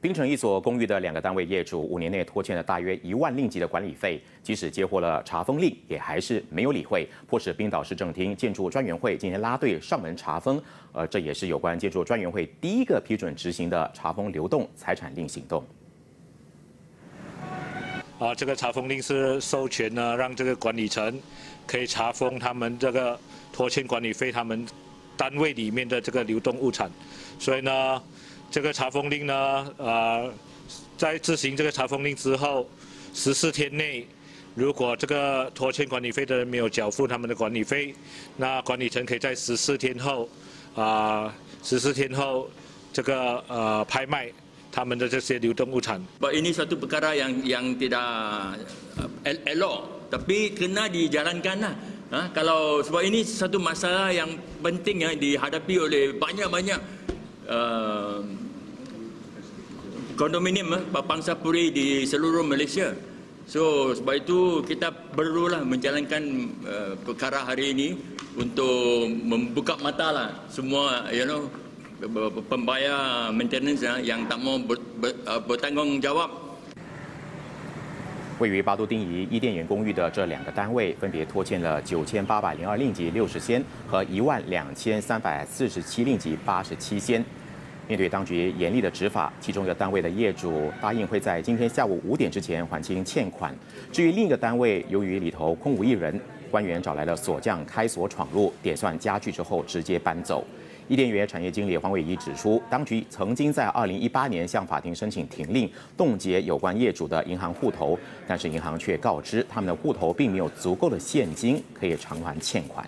槟城一所公寓的两个单位业主五年内拖欠了大约一万令吉的管理费，即使接获了查封令，也还是没有理会，迫使冰岛市政厅建筑专员会今天拉队上门查封。呃，这也是有关建筑专员会第一个批准执行的查封流动财产令行动。啊，这个查封令是授权呢，让这个管理层可以查封他们这个拖欠管理费，他们单位里面的这个流动物产，所以呢。这个查封令呢，呃，在执行这个查封令之后，十四天内，如果这个拖欠管理费的人没有缴付他们的管理费，那管理层可以在十四天后，啊，十四天后，这个呃拍卖他们的这些流动物产。Ini satu perkara yang yang tidak elok, tapi kena dijalankan lah. Kalau sebab ini satu masalah yang penting yang dihadapi oleh banyak-banyak. kondominium Papangsa Puri di seluruh Malaysia. So sebab itu kita perlulah menjalankan uh, perkara hari ini untuk membuka mata lah semua you know pembayar maintenance yang tak mau ber, ber, uh, bertanggungjawab. 位于巴都丁仪伊甸园公寓的这两个单位，分别拖欠了九千八百零二令吉六十仙和一万两千三百四十七令吉八十七仙。 面对当局严厉的执法，其中一个单位的业主答应会在今天下午五点之前还清欠款。至于另一个单位，由于里头空无一人，官员找来了锁匠开锁闯入，点算家具之后直接搬走。伊甸园产业经理黄伟仪指出，当局曾经在二零一八年向法庭申请停令，冻结有关业主的银行户头，但是银行却告知他们的户头并没有足够的现金可以偿还欠款。